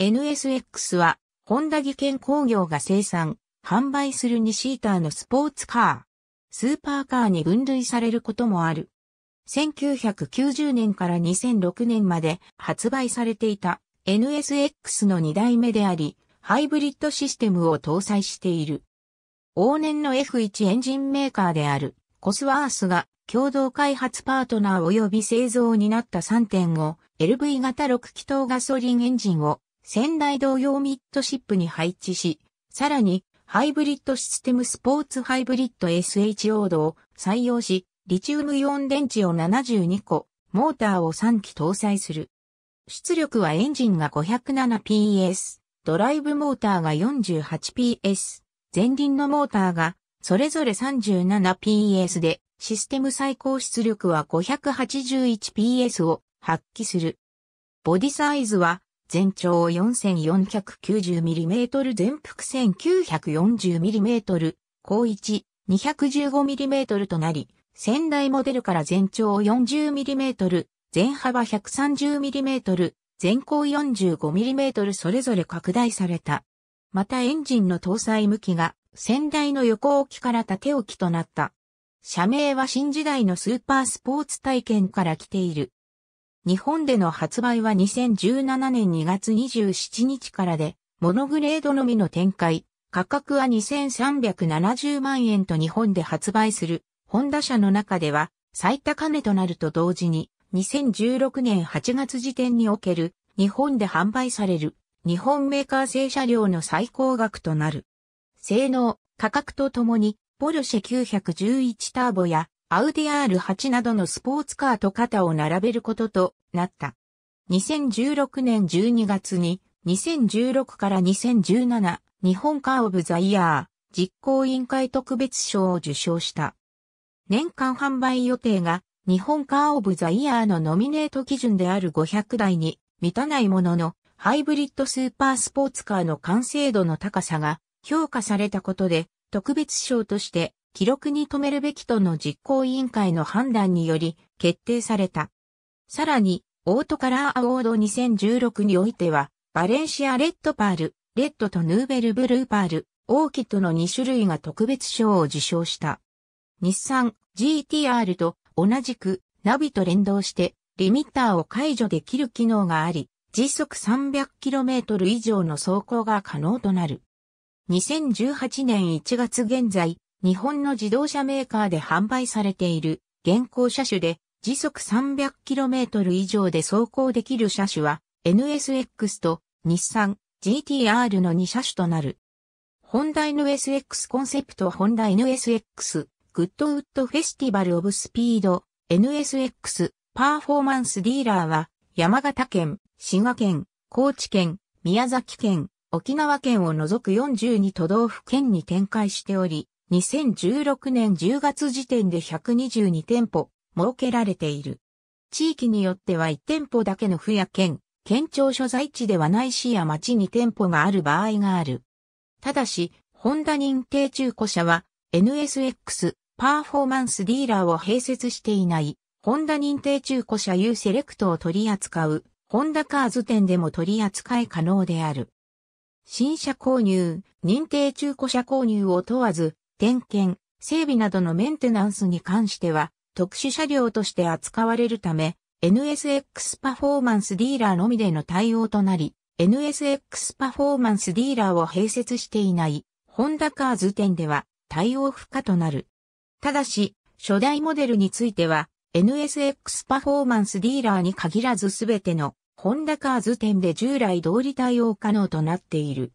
NSX は、ホンダ技研工業が生産、販売する2シーターのスポーツカー、スーパーカーに分類されることもある。1990年から2006年まで発売されていた NSX の2代目であり、ハイブリッドシステムを搭載している。往年の F1 エンジンメーカーであるコスワースが共同開発パートナー及び製造になった3.5 LV 型6気筒ガソリンエンジンを仙台同様ミッドシップに配置し、さらにハイブリッドシステムスポーツハイブリッド SH オードを採用し、リチウムイオン電池を72個、モーターを3機搭載する。出力はエンジンが 507PS、ドライブモーターが 48PS、前輪のモーターがそれぞれ 37PS で、システム最高出力は 581PS を発揮する。ボディサイズは全長 4490mm 全幅 1940mm 高1 215mm となり、仙台モデルから全長 40mm 全幅 130mm 全高 45mm それぞれ拡大された。またエンジンの搭載向きが先代の横置きから縦置きとなった。社名は新時代のスーパースポーツ体験から来ている。日本での発売は2017年2月27日からで、モノグレードのみの展開、価格は2370万円と日本で発売する、ホンダ社の中では最高値となると同時に、2016年8月時点における日本で販売される日本メーカー製車両の最高額となる。性能、価格とともに、ポルシェ911ターボやアウディ R8 などのスポーツカーと肩を並べることとなった。2016年12月に2016から2017日本カーオブザイヤー実行委員会特別賞を受賞した。年間販売予定が日本カーオブザイヤーのノミネート基準である500台に満たないもののハイブリッドスーパースポーツカーの完成度の高さが評価されたことで、特別賞として記録に留めるべきとの実行委員会の判断により決定された。さらに、オートカラーアワード2016においては、バレンシアレッドパール、レッドとヌーベルブルーパール、オーキッドの2種類が特別賞を受賞した。日産 GTR と同じくナビと連動してリミッターを解除できる機能があり、時速 300km 以上の走行が可能となる。2018年1月現在、日本の自動車メーカーで販売されている現行車種で時速 300km 以上で走行できる車種は NSX と日産 GTR の2車種となる。ホンダ NSX コンセプトホンダ NSX グッドウッドフェスティバルオブスピード NSX パーフォーマンスディーラーは山形県、滋賀県、高知県、宮崎県、沖縄県を除く42都道府県に展開しており、2016年10月時点で122店舗設けられている。地域によっては1店舗だけの府や県、県庁所在地ではない市や町に店舗がある場合がある。ただし、ホンダ認定中古車は NSX パーフォーマンスディーラーを併設していないホンダ認定中古車 U セレクトを取り扱うホンダカーズ店でも取り扱い可能である。新車購入、認定中古車購入を問わず、点検、整備などのメンテナンスに関しては、特殊車両として扱われるため、NSX パフォーマンスディーラーのみでの対応となり、NSX パフォーマンスディーラーを併設していない、ホンダカーズ店では対応不可となる。ただし、初代モデルについては、NSX パフォーマンスディーラーに限らずすべてのホンダカーズ店で従来通り対応可能となっている。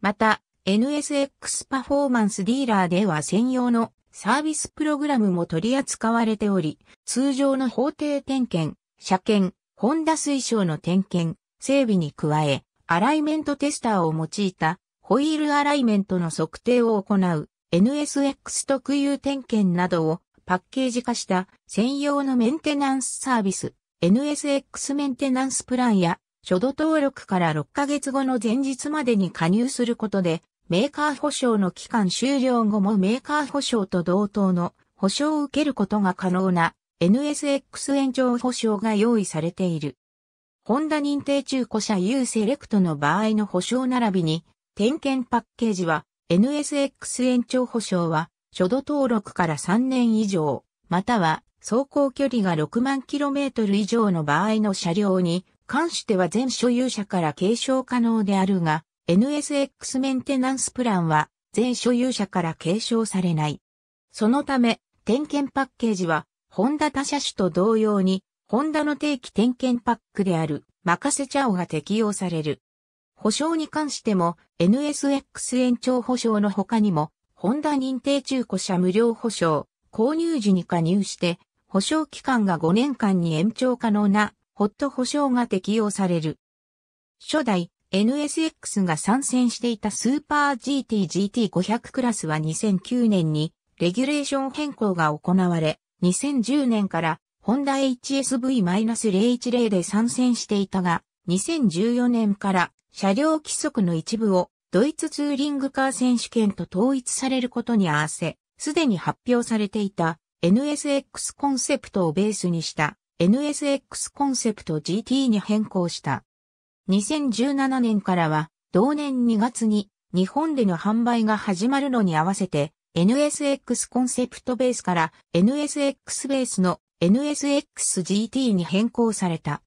また、NSX パフォーマンスディーラーでは専用のサービスプログラムも取り扱われており、通常の法定点検、車検、ホンダ推奨の点検、整備に加え、アライメントテスターを用いたホイールアライメントの測定を行う NSX 特有点検などをパッケージ化した専用のメンテナンスサービス NSX メンテナンスプランや、初度登録から6ヶ月後の前日までに加入することで、メーカー保証の期間終了後もメーカー保証と同等の保証を受けることが可能な NSX 延長保証が用意されている。ホンダ認定中古車 U セレクトの場合の保証並びに、点検パッケージは NSX 延長保証は初度登録から3年以上、または走行距離が6万 km 以上の場合の車両に関しては全所有者から継承可能であるが、NSX メンテナンスプランは全所有者から継承されない。そのため、点検パッケージは、ホンダ他車種と同様に、ホンダの定期点検パックである、任せちゃおが適用される。保証に関しても、NSX 延長保証の他にも、ホンダ認定中古車無料保証、購入時に加入して、保証期間が5年間に延長可能な、ホット保証が適用される。初代、NSX が参戦していたスーパー GT GT500 クラスは2009年にレギュレーション変更が行われ、2010年からホンダ HSV-010 で参戦していたが、2014年から車両規則の一部をドイツツーリングカー選手権と統一されることに合わせ、すでに発表されていた NSX コンセプトをベースにした NSX コンセプト GT に変更した。2017年からは同年2月に日本での販売が始まるのに合わせて NSX コンセプトベースから NSX ベースの NSXGT に変更された。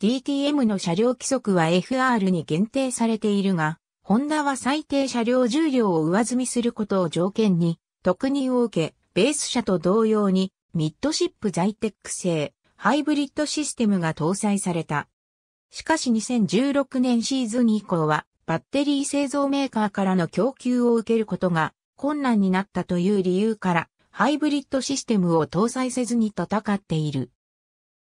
DTM の車両規則は FR に限定されているが、ホンダは最低車両重量を上積みすることを条件に特認を受け、ベース車と同様にミッドシップ在テック製ハイブリッドシステムが搭載された。しかし2016年シーズン以降は、バッテリー製造メーカーからの供給を受けることが困難になったという理由から、ハイブリッドシステムを搭載せずに戦っている。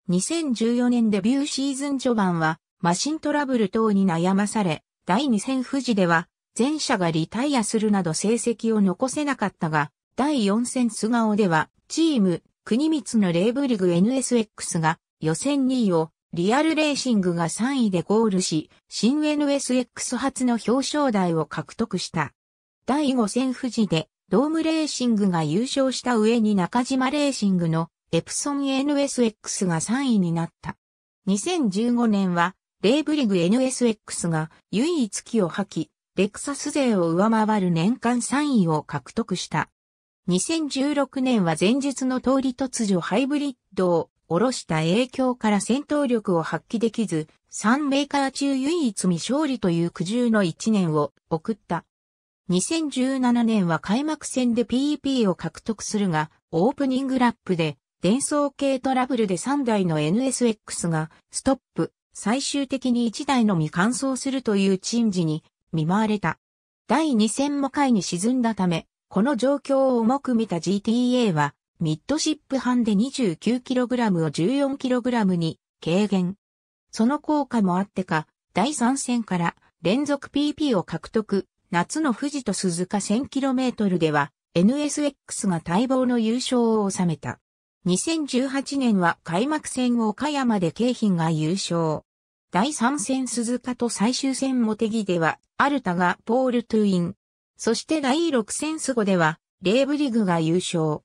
2014年デビューシーズン序盤は、マシントラブル等に悩まされ、第2戦富士では、前者がリタイアするなど成績を残せなかったが、第4戦素顔では、チーム、国光のレーブリグ NSX が予選2位をリアルレーシングが3位でゴールし、新 NSX 初の表彰台を獲得した。第5戦富士で、ドームレーシングが優勝した上に中島レーシングのエプソン NSX が3位になった。2015年は、レーブリグ NSX が唯一気を吐き、レクサス勢を上回る年間3位を獲得した。2016年は前述の通り突如ハイブリッドを下ろした影響から戦闘力を発揮できず、3メーカー中唯一未勝利という苦渋の1年を送った。2017年は開幕戦で PEP を獲得するが、オープニングラップで、伝送系トラブルで3台の NSX がストップ、最終的に1台のみ完走するという珍事に見舞われた。第2戦も回に沈んだため、この状況を重く見た GTA は、ミッドシップ班で 29kg を 14kg に軽減。その効果もあってか、第3戦から連続 PP を獲得、夏の富士と鈴鹿 1000km では NSX が待望の優勝を収めた。2018年は開幕戦を岡山で京浜が優勝。第3戦鈴鹿と最終戦モテギでは、アルタがポールトゥイン。そして第6戦スゴでは、レーブリグが優勝。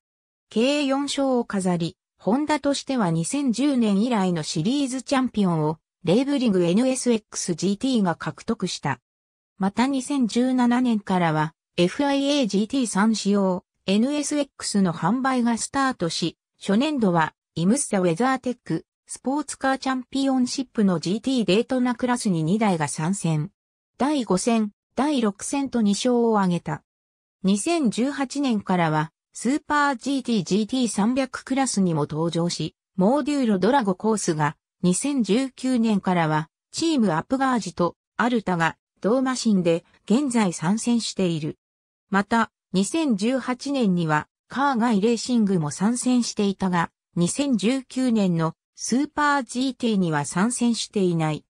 計4勝を飾り、ホンダとしては2010年以来のシリーズチャンピオンを、レーブリグ NSX-GT が獲得した。また2017年からは、FIA GT3 仕様、NSX の販売がスタートし、初年度は、イムッサウェザーテック、スポーツカーチャンピオンシップの GT デートナクラスに2台が参戦。第5戦、第6戦と2勝を挙げた。2018年からは、スーパー GT GT300 クラスにも登場し、モーデューロドラゴコースが2019年からはチームアップガージとアルタが同マシンで現在参戦している。また、2018年にはカーガイレーシングも参戦していたが、2019年のスーパー GT には参戦していない。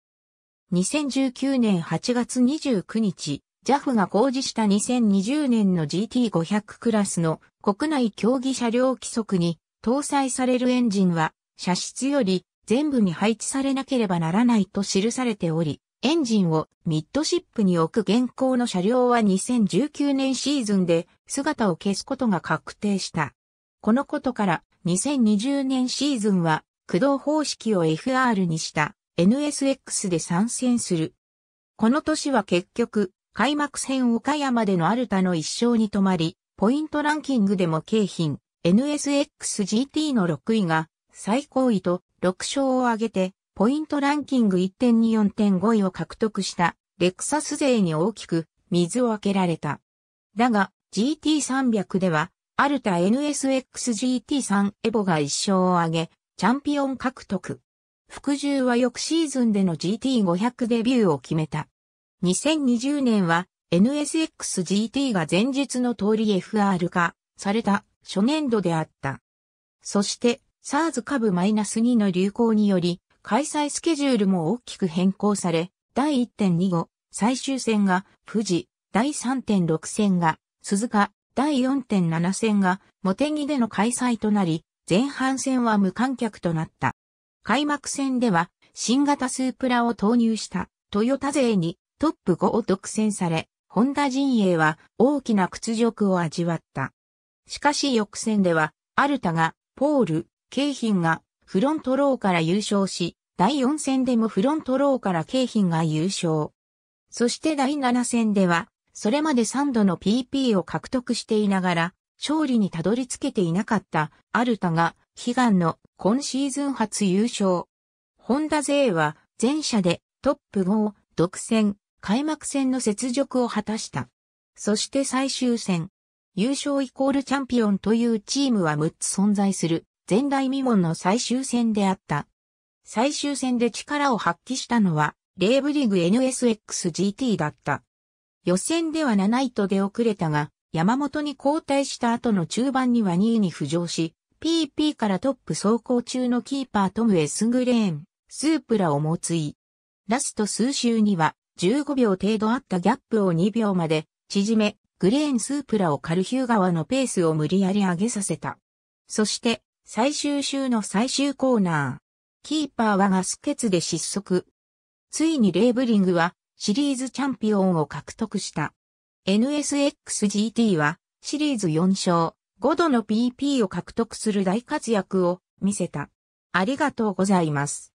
2019年8月29日、JAF が公示した2020年の GT500 クラスの国内競技車両規則に搭載されるエンジンは車室より全部に配置されなければならないと記されており、エンジンをミッドシップに置く現行の車両は2019年シーズンで姿を消すことが確定した。このことから2020年シーズンは駆動方式を FR にした NSX で参戦する。この年は結局、開幕戦岡山でのアルタの一勝に止まり、ポイントランキングでも京浜 NSXGT の6位が最高位と6勝を挙げて、ポイントランキング1.24.5位を獲得したレクサス勢に大きく水を開けられた。だが GT300 ではアルタ NSXGT3 エボが1勝を挙げ、チャンピオン獲得。服従は翌シーズンでの GT500 デビューを決めた。2020年は NSXGT が前述の通り FR 化された初年度であった。そして SARS 株 -2 の流行により開催スケジュールも大きく変更され、第1.25最終戦が富士、第3.6戦が鈴鹿、第4.7戦がモテギでの開催となり、前半戦は無観客となった。開幕戦では新型スープラを投入したトヨタ勢にトップ5を独占され、ホンダ陣営は大きな屈辱を味わった。しかし翌戦では、アルタが、ポール、京浜が、フロントローから優勝し、第4戦でもフロントローから京浜が優勝。そして第7戦では、それまで3度の PP を獲得していながら、勝利にたどり着けていなかったアルタが悲願の今シーズン初優勝。ホンダ勢は前者でトップ5を独占、開幕戦の雪辱を果たした。そして最終戦。優勝イコールチャンピオンというチームは6つ存在する前代未聞の最終戦であった。最終戦で力を発揮したのはレーブリグ NSXGT だった。予選では7位と出遅れたが、山本に交代した後の中盤には2位に浮上し、PP からトップ走行中のキーパートムエスグレーン、スープラを猛追。ラスト数周には15秒程度あったギャップを2秒まで縮め、グレーンスープラをカルヒュー川のペースを無理やり上げさせた。そして最終週の最終コーナー。キーパーはガス欠で失速。ついにレーブリングはシリーズチャンピオンを獲得した。NSXGT はシリーズ4勝、5度の PP を獲得する大活躍を見せた。ありがとうございます。